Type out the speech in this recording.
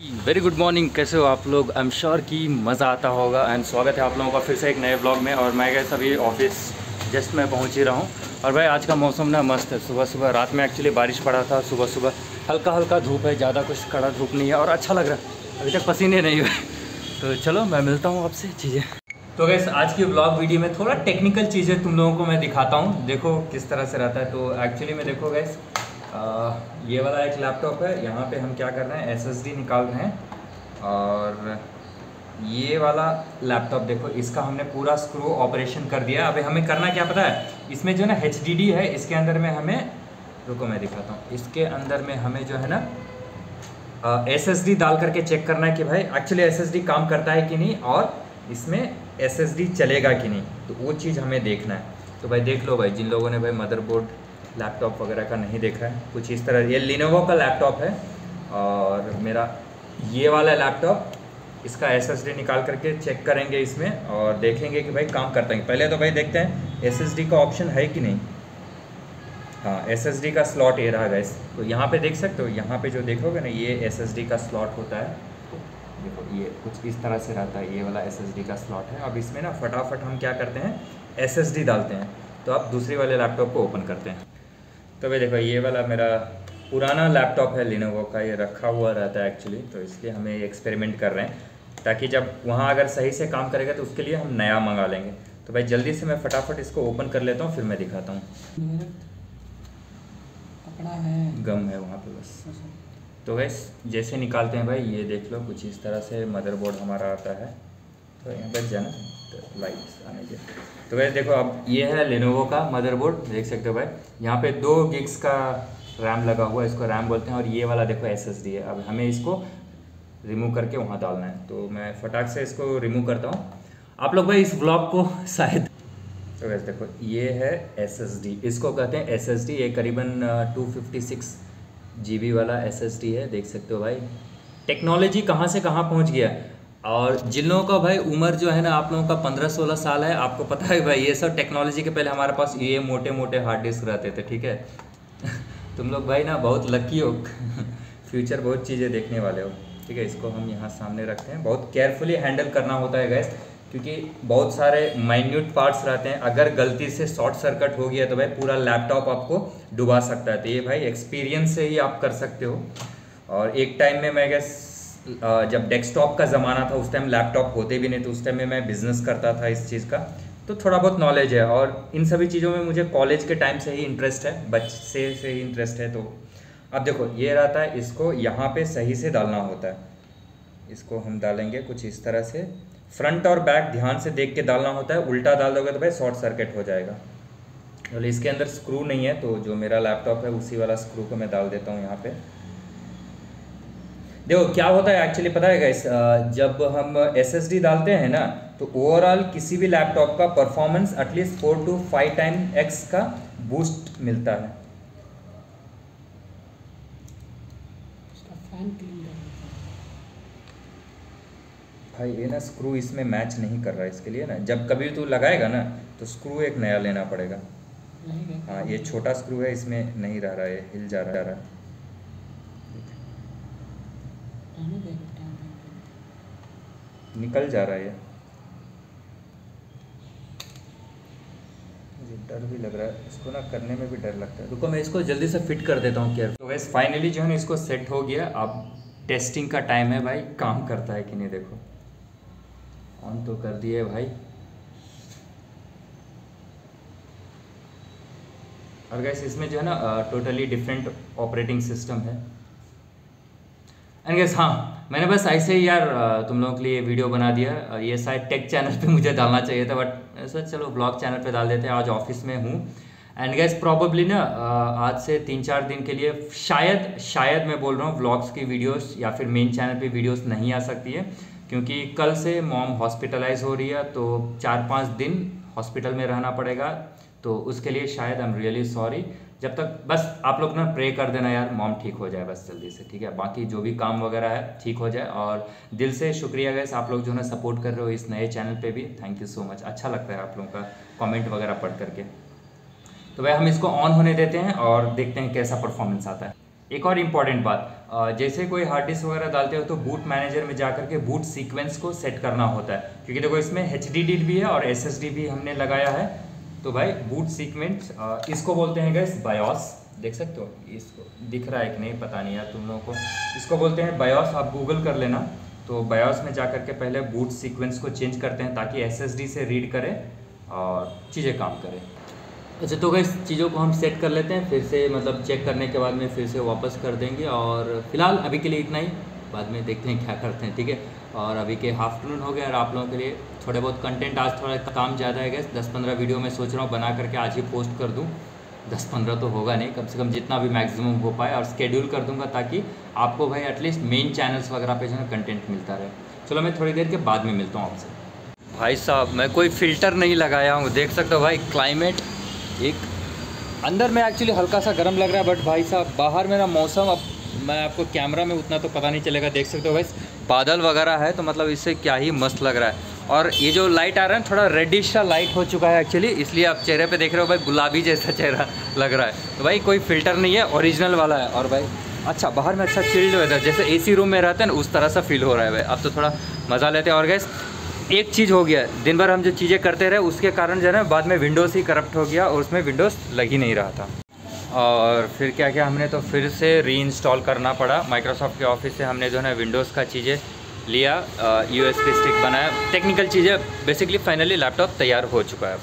Very good morning कैसे हो आप लोग? आई एम श्योर कि मज़ा आता होगा एंड स्वागत है आप लोगों का फिर से एक नए ब्लॉग में और मैं गए अभी ऑफ़िस जस्ट मैं पहुँच ही रहा हूँ। और भाई, आज का मौसम ना मस्त है। सुबह सुबह रात में एक्चुअली बारिश पड़ा था। सुबह सुबह हल्का हल्का धूप है। ज़्यादा कुछ कड़ा धूप नहीं है और अच्छा लग रहा है। अभी तक पसीने नहीं हुए। तो चलो, मैं मिलता हूँ आपसे चीज़ें। तो गैस आज की ब्लॉग वीडियो में थोड़ा टेक्निकल चीज़ें तुम लोगों को मैं दिखाता हूँ। देखो किस तरह से रहता है। तो एक्चुअली में देखो गैस ये वाला एक लैपटॉप है, यहाँ पे हम क्या कर रहे हैं एसएसडी निकाल रहे हैं, और ये वाला लैपटॉप देखो, इसका हमने पूरा स्क्रू ऑपरेशन कर दिया। अभी हमें करना क्या पता है? इसमें जो ना HDD है, इसके अंदर में हमें, रुको मैं दिखाता हूँ, इसके अंदर में हमें जो है ना एस एस डाल करके चेक करना है कि भाई एक्चुअली एस एस काम करता है कि नहीं, और इसमें डी चलेगा कि नहीं। तो वो चीज़ हमें देखना है। तो भाई देख लो भाई, जिन लोगों ने भाई मदरबोर्ड लैपटॉप वगैरह का नहीं देखा है। कुछ इस तरह, ये लिनोवो का लैपटॉप है और मेरा ये वाला लैपटॉप इसका एसएसडी निकाल करके चेक करेंगे इसमें और देखेंगे कि भाई काम करता है पहले तो भाई देखते हैं एसएसडी का ऑप्शन है कि नहीं? हाँ एसएसडी का स्लॉट ये रहा गैस तो यहाँ पे देख सकते हो, यहाँ पे जो देखोगे ना, ये एसएसडी का स्लॉट होता है। देखो, ये कुछ इस तरह से रहता है, ये वाला एसएसडी का स्लॉट है। अब इसमें ना फटाफट हम क्या करते हैं एसएसडी डालते हैं। तो आप दूसरे वाले लैपटॉप को ओपन करते हैं। तो भाई देखो ये वाला मेरा पुराना लैपटॉप है लिनोवो का ये रखा हुआ रहता है एक्चुअली तो इसलिए हमें एक्सपेरिमेंट कर रहे हैं। ताकि जब वहाँ अगर सही से काम करेगा तो उसके लिए हम नया मंगा लेंगे। तो भाई जल्दी से मैं फटाफट इसको ओपन कर लेता हूँ फिर मैं दिखाता हूँ। गम है वहाँ पे बस। तो वैसे जैसे निकालते हैं भाई ये देख लो कुछ इस तरह से मदरबोर्ड हमारा आता है। तो यहाँ बच जाना। लाइट्स आने के। तो वैसे देखो अब ये है लेनोवो का मदरबोर्ड देख सकते हो भाई। यहाँ पे दो गिग्स का रैम लगा हुआ है, इसको रैम बोलते हैं और ये वाला देखो एसएसडी है। अब हमें इसको रिमूव करके वहाँ डालना है। तो मैं फटाक से इसको रिमूव करता हूँ। आप लोग भाई इस ब्लॉग को शायद तो वैसे देखो, ये है SSD इसको कहते हैं SSD ये करीबन टू फिफ्टी वाला SSD है, देख सकते हो भाई। टेक्नोलॉजी कहाँ से कहाँ पहुँच गया? और जिन लोगों का भाई उम्र जो है ना, आप लोगों का पंद्रह सोलह साल है, आपको पता है भाई, ये सब टेक्नोलॉजी के पहले हमारे पास ये मोटे मोटे हार्ड डिस्क रहते थे, ठीक है? तुम लोग भाई ना, बहुत लकी हो। फ्यूचर बहुत चीज़ें देखने वाले हो, ठीक है? इसको हम यहाँ सामने रखते हैं। बहुत केयरफुली हैंडल करना होता है गैस क्योंकि बहुत सारे माइन्यूट पार्ट्स रहते हैं। अगर गलती से शॉर्ट सर्किट हो गया तो भाई पूरा लैपटॉप आपको डुबा सकता है। तो ये भाई एक्सपीरियंस से ही आप कर सकते हो। और एक टाइम में, मैं गैस जब डेस्कटॉप का ज़माना था, उस टाइम लैपटॉप होते भी नहीं तो उस टाइम में मैं बिज़नेस करता था इस चीज़ का। तो थोड़ा बहुत नॉलेज है और इन सभी चीज़ों में मुझे कॉलेज के टाइम से ही इंटरेस्ट है, बच्चे से ही इंटरेस्ट है तो अब देखो, ये रहता है, इसको यहाँ पे सही से डालना होता है। इसको हम डालेंगे कुछ इस तरह से। फ्रंट और बैक ध्यान से देख के डालना होता है, उल्टा डाल दोगे तो भाई शॉर्ट सर्किट हो जाएगा। तो इसके अंदर स्क्रू नहीं है तो जो मेरा लैपटॉप है, उसी वाला स्क्रू को मैं डाल देता हूँ यहाँ पे। देखो क्या होता है एक्चुअली पता है गाइस जब हम एसएसडी डालते हैं ना तो ओवरऑल किसी भी लैपटॉप का performance at least four to five time X का बूस्ट मिलता है। भाई ये ना स्क्रू इसमें मैच नहीं कर रहा है इसके लिए ना। जब कभी तू लगाएगा ना तो स्क्रू एक नया लेना पड़ेगा। हाँ ये छोटा स्क्रू है इसमें नहीं रह रहा है हिल जा रहा है। निकल जा रहा है मुझे डर भी लग रहा है। इसको ना करने में भी डर लगता है। रुको मैं इसको जल्दी से फिट कर देता हूँ केयर। तो वैसे फाइनली जो है ना इसको सेट हो गया। अब टेस्टिंग का टाइम है भाई। काम करता है कि नहीं देखो। ऑन तो कर दिए भाई। और गैस इसमें जो है ना टोटली डिफरेंट ऑपरेटिंग सिस्टम है। एंड गैस हाँ मैंने बस ऐसे ही यार तुम लोगों के लिए वीडियो बना दिया। ये शायद टेक चैनल पे मुझे डालना चाहिए था बट सर चलो ब्लॉग चैनल पे डाल देते हैं, आज ऑफ़िस में हूँ। एंड गैस प्रॉबली ना आज से तीन चार दिन के लिए शायद शायद मैं बोल रहा हूँ ब्लॉग्स की वीडियोस या फिर मेन चैनल पे वीडियोस नहीं आ सकती है, क्योंकि कल से मॉम हॉस्पिटलाइज हो रही है तो चार पाँच दिन हॉस्पिटल में रहना पड़ेगा तो उसके लिए शायद आई एम रियली सॉरी जब तक बस आप लोग ना प्रे कर देना यार मॉम ठीक हो जाए बस जल्दी से, ठीक है? बाकी जो भी काम वगैरह है, ठीक हो जाए और दिल से शुक्रिया गैस आप लोग जो है सपोर्ट कर रहे हो इस नए चैनल पे भी। थैंक यू सो मच अच्छा लगता है आप लोगों का कमेंट वगैरह पढ़ करके। तो भाई, हम इसको ऑन होने देते हैं और देखते हैं कैसा परफॉर्मेंस आता है। एक और इंपॉर्टेंट बात जैसे कोई हार्ड डिस्क वगैरह डालते हो तो बूट मैनेजर में जाकर के बूट सीक्वेंस को सेट करना होता है। क्योंकि देखो इसमें HDD भी है और SSD भी हमने लगाया है। तो भाई बूट सीक्वेंस इसको बोलते हैं गैस बायोस देख सकते हो? इसको दिख रहा है कि नहीं? पता नहीं यार तुम लोगों को। इसको बोलते हैं बायोस आप गूगल कर लेना। तो बायोस में जाकर के पहले बूट सीक्वेंस को चेंज करते हैं ताकि एसएसडी से रीड करे और चीज़ें काम करें। अच्छा तो गैस चीज़ों को हम सेट कर लेते हैं, फिर से मतलब चेक करने के बाद में फिर से वापस कर देंगे और फ़िलहाल अभी के लिए इतना ही। बाद में देखते हैं क्या करते हैं, ठीक है? और अभी के आफ्टरनून हो गया और आप लोगों के लिए थोड़े बहुत कंटेंट आज थोड़ा काम ज़्यादा है गैस दस पंद्रह वीडियो मैं सोच रहा हूँ, बना करके आज ही पोस्ट कर दूँ। दस पंद्रह तो होगा नहीं, कम से कम जितना भी मैक्सिमम हो पाए, और स्केड्यूल कर दूँगा ताकि आपको भाई एटलीस्ट मेन चैनल्स वगैरह पे जो है कंटेंट मिलता रहे। चलो मैं थोड़ी देर के बाद में मिलता हूँ आपसे। भाई साहब, मैं कोई फ़िल्टर नहीं लगाया हूँ। देख सकते हो भाई क्लाइमेट एक अंदर में एक्चुअली हल्का सा गर्म लग रहा है बट भाई साहब, बाहर मेरा मौसम अब मैं आपको कैमरा में उतना तो पता नहीं चलेगा। देख सकते हो भाई बादल वगैरह है तो मतलब इससे क्या ही मस्त लग रहा है। और ये जो लाइट आ रहा है थोड़ा रेडिश सा लाइट हो चुका है एक्चुअली इसलिए आप चेहरे पे देख रहे हो भाई, गुलाबी जैसा चेहरा लग रहा है। तो भाई, कोई फ़िल्टर नहीं है ओरिजिनल वाला है। और भाई अच्छा बाहर में अच्छा चिल्ड वेदर जैसे एसी रूम में रहते हैं उस तरह सा फील हो रहा है भाई। अब तो थोड़ा मज़ा लेते हैं। और गैस एक चीज़ हो गया, दिन भर हम जो चीज़ें करते रहे, उसके कारण जो है ना, बाद में विंडोज़ ही करप्ट हो गया और उसमें विंडोज़ लग ही नहीं रहा था। और फिर क्या क्या हमने तो फिर से री इंस्टॉल करना पड़ा। माइक्रोसॉफ्ट के ऑफ़िस से हमने जो है विंडोज़ का चीज़ें लिया यू एस स्टिक बनाया। टेक्निकल चीज़ें बेसिकली फाइनली लैपटॉप तैयार हो चुका है।